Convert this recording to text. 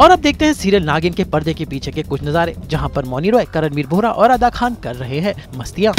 और अब देखते हैं सीरियल नागिन के पर्दे के पीछे के कुछ नजारे, जहाँ पर मोनी रॉय करणवीर बोहरा और अदा खान कर रहे हैं मस्तियाँ।